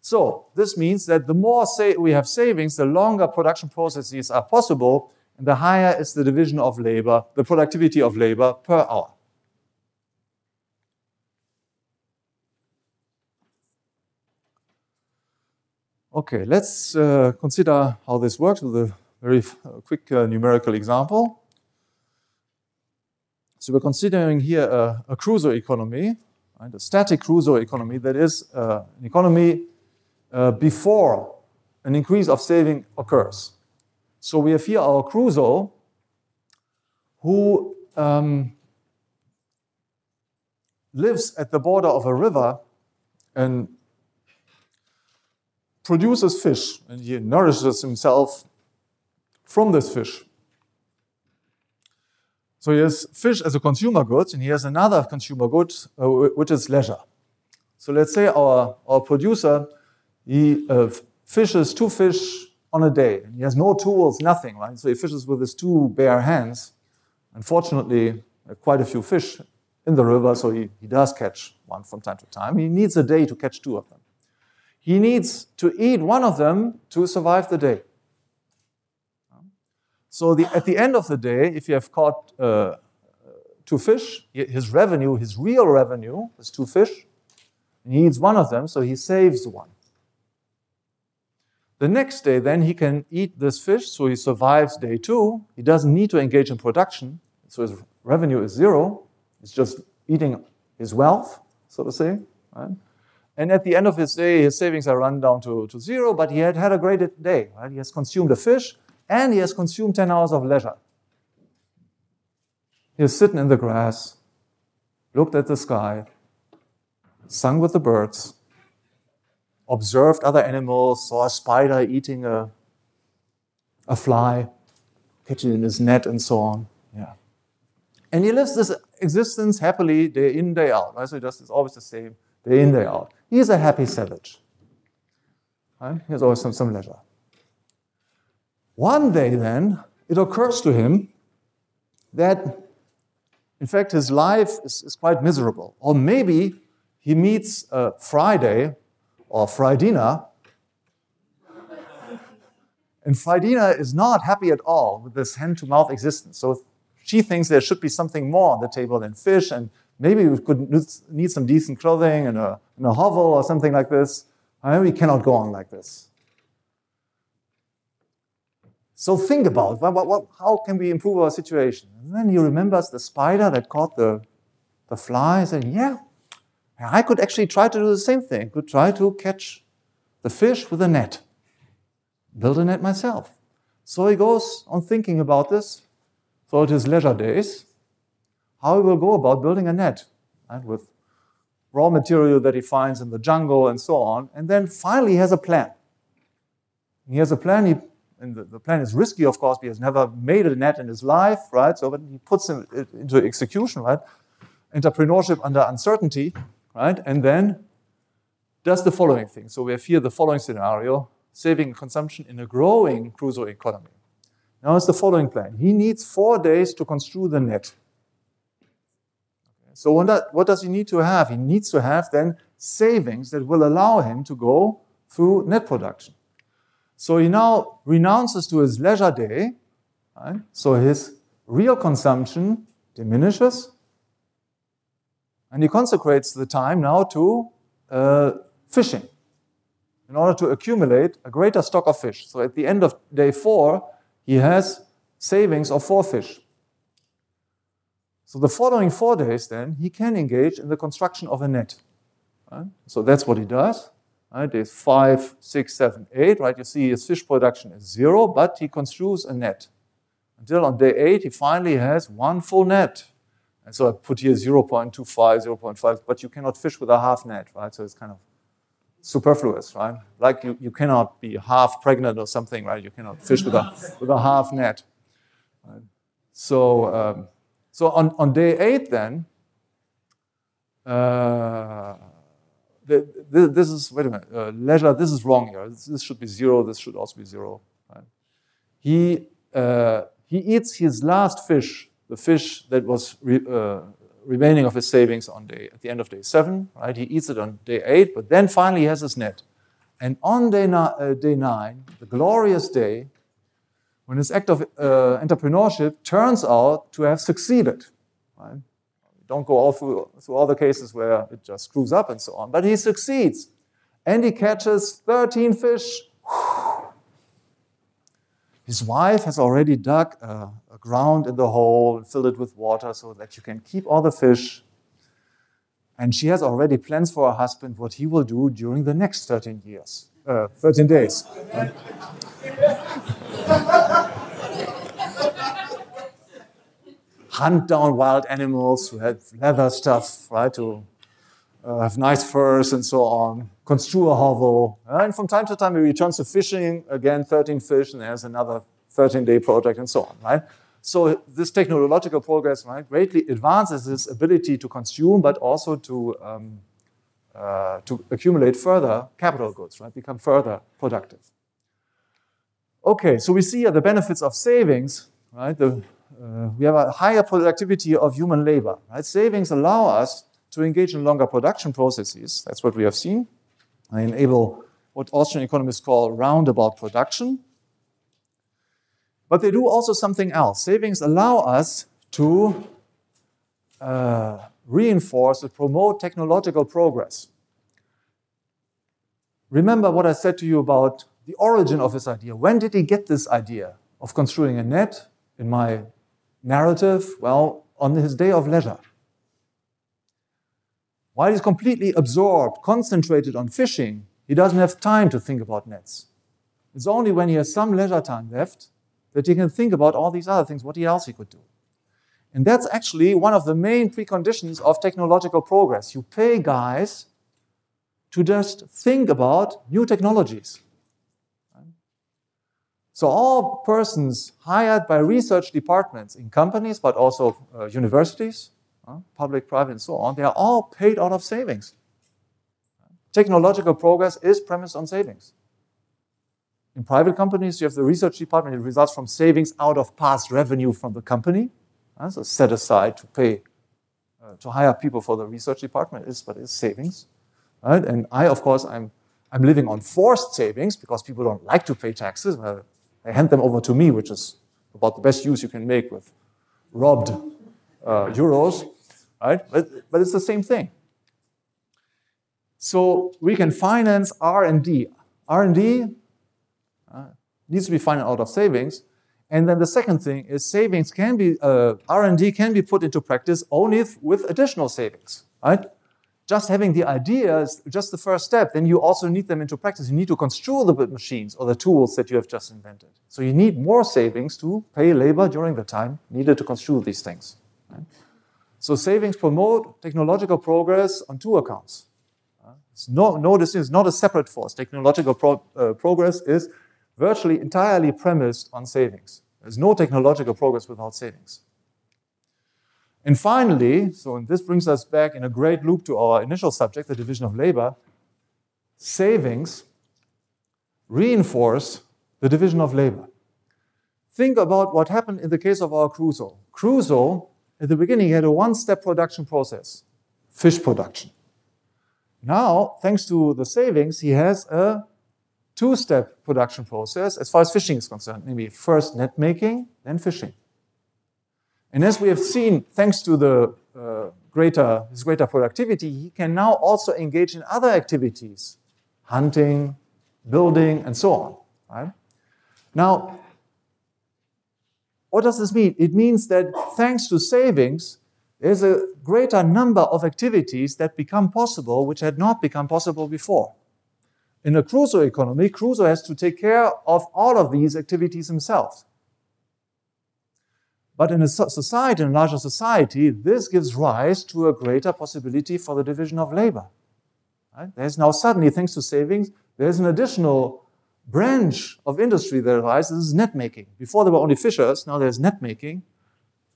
So this means that the more say we have savings, the longer production processes are possible, and the higher is the division of labor, the productivity of labor per hour. Okay, let's uh, consider how this works with a very quick uh, numerical example. So we're considering here a, a economy, right? a static crusoe economy that is uh, an economy uh, before an increase of saving occurs. So we have here our crusoe who um, lives at the border of a river and produces fish and he nourishes himself from this fish. So he has fish as a consumer good, and he has another consumer good, uh, which is leisure. So let's say our, our producer, he uh, fishes two fish on a day, and he has no tools, nothing, right? So he fishes with his two bare hands. Unfortunately, uh, quite a few fish in the river, so he, he does catch one from time to time. He needs a day to catch two of them. He needs to eat one of them to survive the day. So the, at the end of the day, if you have caught uh, two fish, his revenue, his real revenue is two fish. He eats one of them, so he saves one. The next day, then, he can eat this fish, so he survives day two. He doesn't need to engage in production, so his revenue is zero. He's just eating his wealth, so to say. Right? And at the end of his day, his savings are run down to, to zero, but he had had a great day. Right? He has consumed a fish, and he has consumed 10 hours of leisure. He was sitting in the grass, looked at the sky, sung with the birds, observed other animals, saw a spider eating a, a fly, catching in his net, and so on. Yeah. And he lives this existence happily day in, day out. Right? So does this always the same, day in, day out. He's a happy savage. Right? He has always some, some leisure. One day, then, it occurs to him that, in fact, his life is, is quite miserable. Or maybe he meets a Friday or Friedina, and Friedina is not happy at all with this hand to mouth existence. So she thinks there should be something more on the table than fish, and maybe we could need some decent clothing and a, and a hovel or something like this. I mean, we cannot go on like this. So think about what, what, how can we improve our situation? And then he remembers the spider that caught the, the fly and said, yeah, I could actually try to do the same thing. Could try to catch the fish with a net. Build a net myself. So he goes on thinking about this throughout his leisure days, how he will go about building a net right, with raw material that he finds in the jungle and so on. And then finally he has a plan. He has a plan, he, and the, the, plan is risky, of course, because he has never made a net in his life, right? So but he puts it uh, into execution, right? Entrepreneurship under uncertainty, right? And then does the following thing. So we have here the following scenario, saving consumption in a growing Crusoe economy. Now it's the following plan. He needs four days to construe the net. So what does he need to have? He needs to have then savings that will allow him to go through net production. So he now renounces to his leisure day. Right? So his real consumption diminishes. And he consecrates the time now to uh, fishing in order to accumulate a greater stock of fish. So at the end of day four, he has savings of four fish. So the following four days, then, he can engage in the construction of a net. Right? So that's what he does. Right? Days five, six, seven, eight, right? You see his fish production is zero, but he construes a net. Until on day eight, he finally has one full net. And so I put here 0.25, 0.5, but you cannot fish with a half net, right? So it's kind of superfluous, right? Like you, you cannot be half pregnant or something, right? You cannot fish with a, with a half net. Right? So, um, so on, on day eight, then, uh, the, this is, wait a minute, uh, leisure, this is wrong here. This, this, should be zero, this should also be zero. Right? He, uh, he eats his last fish, the fish that was re, uh, remaining of his savings on day, at the end of day seven, right? He eats it on day eight, but then finally he has his net. And on day, uh, day nine, the glorious day, when his act of uh, entrepreneurship turns out to have succeeded, right? Don't go all through, through all the cases where it just screws up and so on, but he succeeds. And he catches 13 fish. His wife has already dug a, a ground in the hole and filled it with water so that you can keep all the fish. And she has already plans for her husband what he will do during the next 13 years, uh, 13 days. Hunt down wild animals who have leather stuff, right, to uh, have nice furs and so on, construe a hovel. Uh, and from time to time, he returns to fishing, again, 13 fish, and there's another 13 day project and so on, right? So this technological progress, right, greatly advances his ability to consume, but also to, um, uh, to accumulate further capital goods, right, become further productive. Okay, so we see the benefits of savings, right? The, uh, we have a higher productivity of human labor, right? Savings allow us to engage in longer production processes. That's what we have seen. They enable what Austrian economists call roundabout production. But they do also something else. Savings allow us to uh, reinforce and promote technological progress. Remember what I said to you about the origin of this idea. When did he get this idea of construing a net in my narrative? Well, on his day of leisure. While he's completely absorbed, concentrated on fishing, he doesn't have time to think about nets. It's only when he has some leisure time left that he can think about all these other things, what else he could do. And that's actually one of the main preconditions of technological progress. You pay guys to just think about new technologies. So all persons hired by research departments in companies, but also uh, universities, uh, public, private, and so on, they are all paid out of savings. Technological progress is premised on savings. In private companies, you have the research department. It results from savings out of past revenue from the company. Uh, so set aside to pay, uh, to hire people for the research department is, but it's savings. Right? And I, of course, I'm, I'm living on forced savings because people don't like to pay taxes. Well, they hand them over to me, which is about the best use you can make with robbed uh, euros. Right? But, but it's the same thing. So we can finance R&D. R&D uh, needs to be financed out of savings. And then the second thing is savings can be, uh, R&D can be put into practice only with additional savings, right? Just having the idea is just the first step. Then you also need them into practice. You need to construe the machines or the tools that you have just invented. So you need more savings to pay labor during the time needed to construe these things. So savings promote technological progress on two accounts. It's no, no, this is not a separate force. Technological pro, uh, progress is virtually entirely premised on savings. There's no technological progress without savings. And finally, so and this brings us back in a great loop to our initial subject, the division of labor, savings reinforce the division of labor. Think about what happened in the case of our Crusoe. Crusoe, at the beginning, had a one step production process fish production. Now, thanks to the savings, he has a two-step production process as far as fishing is concerned, maybe first net making, then fishing. And as we have seen, thanks to the uh, greater, his greater productivity, he can now also engage in other activities, hunting, building, and so on. Right? Now, what does this mean? It means that thanks to savings, there's a greater number of activities that become possible which had not become possible before. In a Crusoe economy, Crusoe has to take care of all of these activities himself. But in a society, in a larger society, this gives rise to a greater possibility for the division of labor. Right? There's now suddenly, thanks to savings, there's an additional branch of industry that arises, is net making. Before there were only fishers, now there's net making.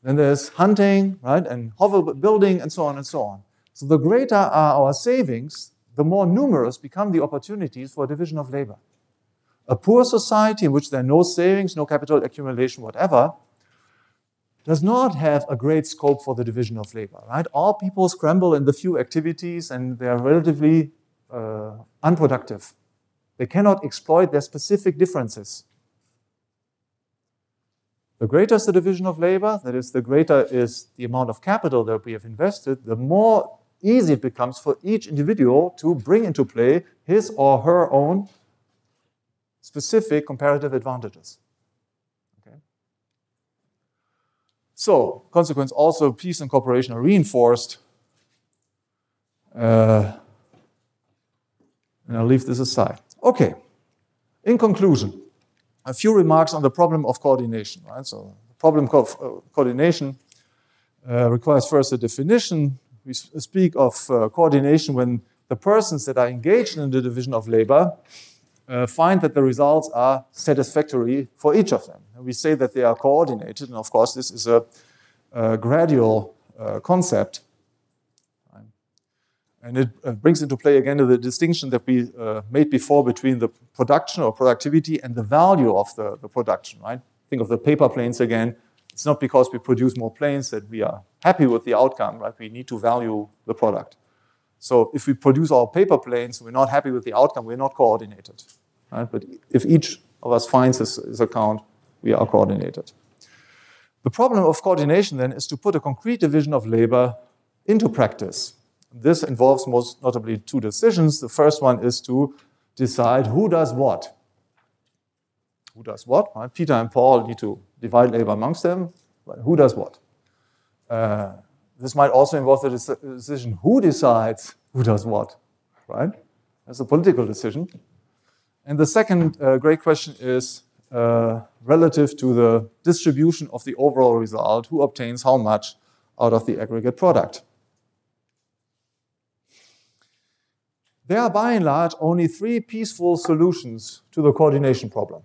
Then there's hunting, right, and hover building, and so on and so on. So the greater are our savings, the more numerous become the opportunities for division of labor. A poor society in which there are no savings, no capital accumulation, whatever, does not have a great scope for the division of labor, right? All people scramble in the few activities and they are relatively uh, unproductive. They cannot exploit their specific differences. The greater is the division of labor, that is, the greater is the amount of capital that we have invested, the more easy it becomes for each individual to bring into play his or her own specific comparative advantages. Okay? So, consequence also, peace and cooperation are reinforced. Uh, and I'll leave this aside. Okay, in conclusion, a few remarks on the problem of coordination. Right? So the problem of uh, coordination uh, requires first a definition. We speak of uh, coordination when the persons that are engaged in the division of labor uh, find that the results are satisfactory for each of them. We say that they are coordinated, and of course, this is a, a gradual uh, concept. And it uh, brings into play again the distinction that we uh, made before between the production or productivity and the value of the, the production, right? Think of the paper planes again. It's not because we produce more planes that we are happy with the outcome, right? We need to value the product. So if we produce our paper planes, we're not happy with the outcome, we're not coordinated. Right? But if each of us finds his, his account, we are coordinated. The problem of coordination then is to put a concrete division of labor into practice. This involves most notably two decisions. The first one is to decide who does what. Who does what? Right? Peter and Paul need to divide labor amongst them. But who does what? Uh, this might also involve the decision who decides who does what, right? That's a political decision. And the second uh, great question is uh, relative to the distribution of the overall result, who obtains how much out of the aggregate product. There are by and large only three peaceful solutions to the coordination problem.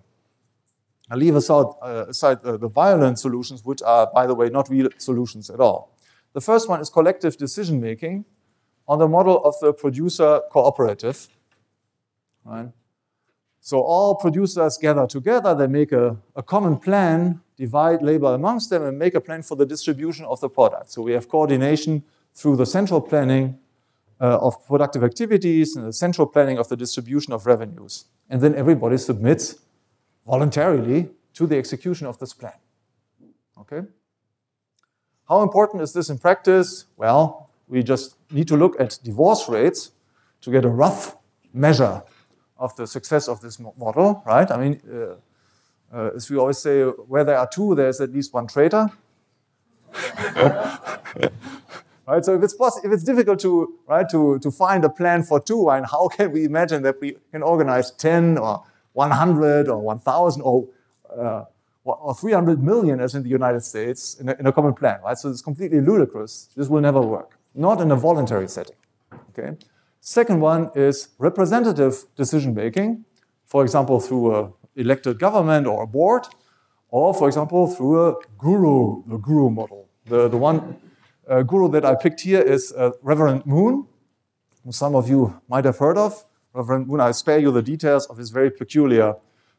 I leave aside, uh, aside uh, the violent solutions, which are, by the way, not real solutions at all. The first one is collective decision making on the model of the producer cooperative. Right? So all producers gather together, they make a, a common plan, divide labor amongst them, and make a plan for the distribution of the product. So we have coordination through the central planning uh, of productive activities and the central planning of the distribution of revenues. And then everybody submits voluntarily to the execution of this plan. Okay? How important is this in practice? Well, we just need to look at divorce rates to get a rough measure of the success of this model, right? I mean, uh, uh, as we always say, where there are two, there's at least one traitor. right? So if it's possible, if it's difficult to right to to find a plan for two, and how can we imagine that we can organize ten or 100 or 1,000 or uh, or 300 million as in the United States in a, in a, common plan, right? So it's completely ludicrous. This will never work. Not in a voluntary setting, okay? Second one is representative decision making, for example, through a elected government or a board, or for example, through a guru, the guru model. The, the one uh, guru that I picked here is uh, Reverend Moon, who some of you might have heard of. Reverend Moon, I spare you the details of his very peculiar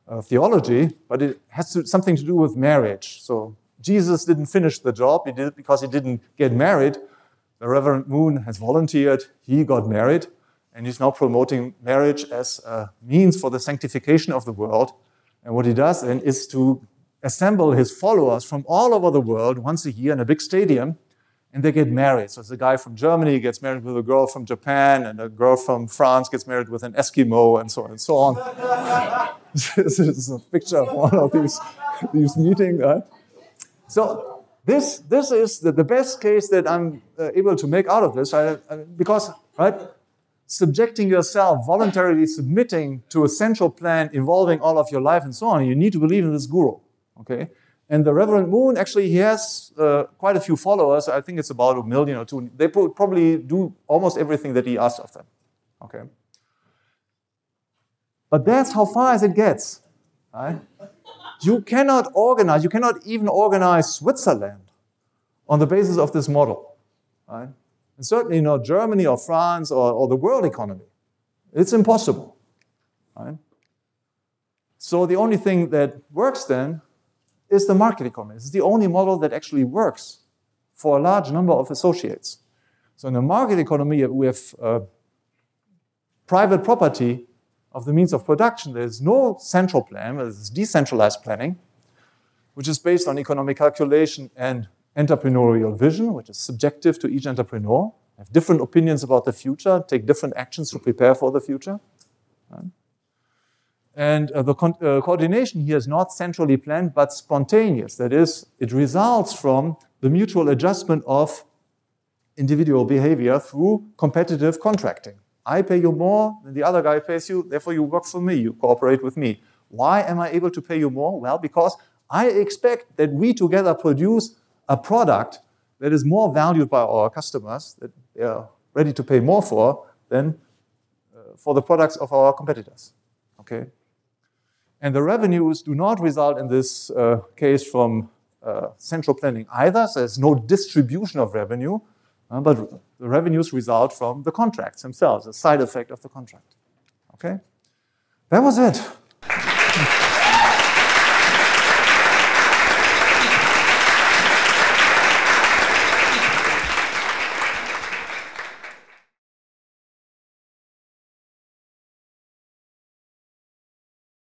uh, theology, but it has to, something to do with marriage. So Jesus didn't finish the job, he did it because he didn't get married. The Reverend Moon has volunteered, he got married, and he's now promoting marriage as a means for the sanctification of the world. And what he does then is to assemble his followers from all over the world once a year in a big stadium, and they get married. So the guy from Germany gets married with a girl from Japan, and a girl from France gets married with an Eskimo, and so on and so on. this is a picture of one of these, these meetings. Right? So this, this is the, the best case that I'm uh, able to make out of this, I, I, because right, subjecting yourself, voluntarily submitting to a central plan involving all of your life and so on, you need to believe in this guru. Okay? And the Reverend Moon, actually, he has uh, quite a few followers. I think it's about a million or two. They probably do almost everything that he asks of them. Okay? But that's how far as it gets. Right? You cannot organize, you cannot even organize Switzerland on the basis of this model. Right? And certainly not Germany or France or, or the world economy. It's impossible. Right? So the only thing that works then is the market economy. It's the only model that actually works for a large number of associates. So in a market economy, we have uh, private property of the means of production. There's no central plan, there's decentralized planning, which is based on economic calculation and entrepreneurial vision, which is subjective to each entrepreneur, have different opinions about the future, take different actions to prepare for the future. And uh, the uh, coordination here is not centrally planned, but spontaneous. That is, it results from the mutual adjustment of individual behavior through competitive contracting. I pay you more than the other guy pays you, therefore you work for me, you cooperate with me. Why am I able to pay you more? Well, because I expect that we together produce a product that is more valued by our customers, that they are ready to pay more for than uh, for the products of our competitors. Okay? And the revenues do not result in this uh, case from uh, central planning either. So there's no distribution of revenue, Uh, but the revenues result from the contracts themselves, a side effect of the contract. Okay? That was it.